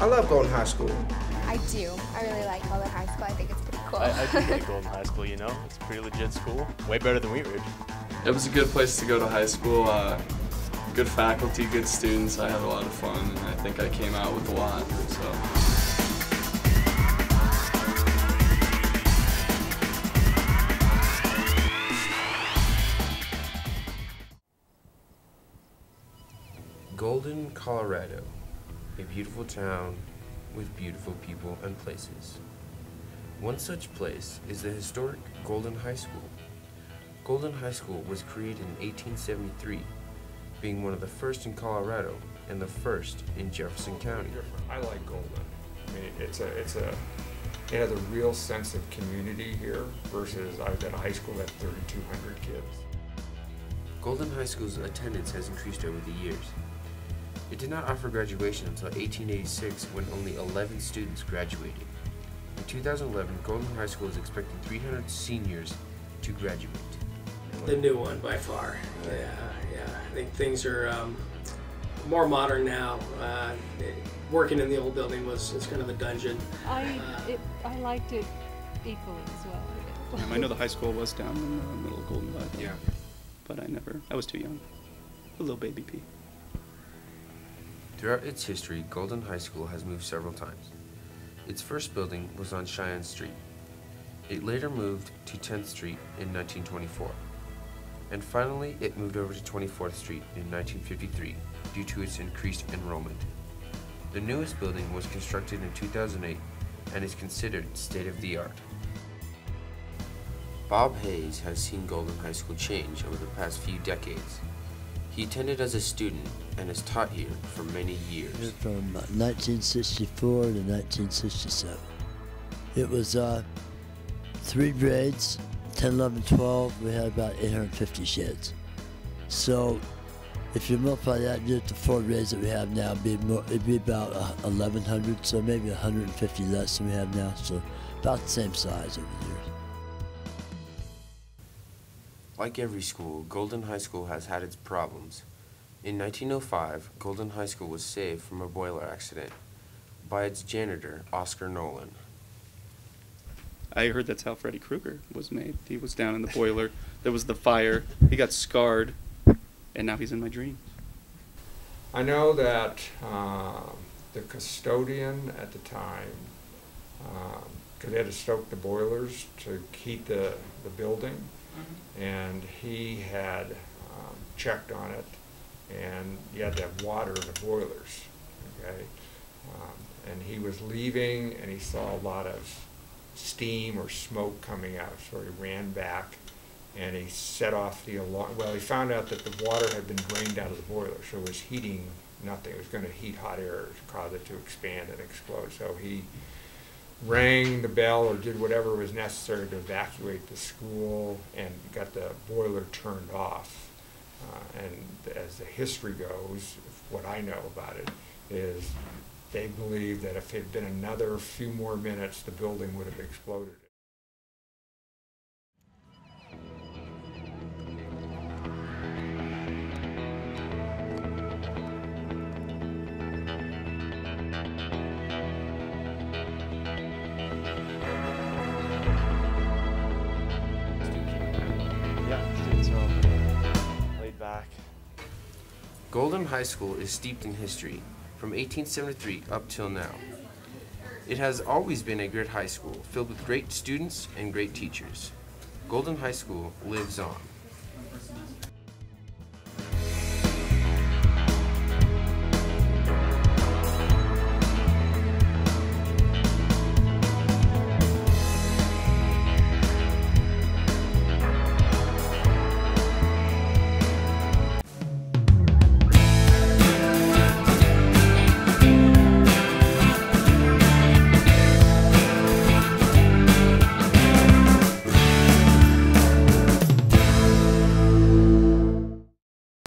I love Golden High School. I do. I really like Golden High School. I think it's pretty cool. I, I do like Golden High School, you know? It's a pretty legit school. Way better than Wheat Ridge. It was a good place to go to high school. Uh, good faculty, good students. I had a lot of fun, and I think I came out with a lot. So. Golden, Colorado, a beautiful town with beautiful people and places. One such place is the historic Golden High School. Golden High School was created in 1873, being one of the first in Colorado and the first in Jefferson County. I like Golden. I mean, it's a, it's a, it has a real sense of community here versus I was at a high school that had 3,200 kids. Golden High School's attendance has increased over the years. It did not offer graduation until 1886 when only 11 students graduated. In 2011, Golden High School is expecting 300 seniors to graduate. The new one by far. Yeah, yeah. I think things are um, more modern now. Uh, it- working in the old building was, was kind of a dungeon. I it, I liked it equally as well. Um, I know the high school was down in the middle of Golden Valley. Yeah. But I never, I was too young. A little baby P. Throughout its history, Golden High School has moved several times. Its first building was on Cheyenne Street. It later moved to 10th Street in 1924. And finally, it moved over to 24th Street in 1953 due to its increased enrollment. The newest building was constructed in 2008 and is considered state of the art. Bob Hayes has seen Golden High School change over the past few decades. He attended as a student and has taught here for many years. From uh, 1964 to 1967. It was uh, three grades, 10, 11, 12. We had about 850 sheds. So if you multiply that into the four grades that we have now, it'd be, more, it'd be about uh, 1,100, so maybe 150 less than we have now. So about the same size over the years. Like every school, Golden High School has had its problems. In 1905, Golden High School was saved from a boiler accident by its janitor, Oscar Nolan. I heard that's how Freddy Krueger was made. He was down in the boiler. There was the fire. He got scarred, and now he's in my dreams. I know that uh, the custodian at the time, because they had to stoke the boilers to heat the, the building, and he had um, checked on it, and you had to have water in the boilers, okay? Um, and he was leaving, and he saw a lot of steam or smoke coming out, so he ran back, and he set off the alarm. Well, he found out that the water had been drained out of the boiler, so it was heating nothing. It was going to heat hot air cause it to expand and explode. So he rang the bell or did whatever was necessary to evacuate the school and got the boiler turned off. Uh, and as the history goes, what I know about it is they believe that if it had been another few more minutes, the building would have exploded. Golden High School is steeped in history from 1873 up till now. It has always been a great high school filled with great students and great teachers. Golden High School lives on.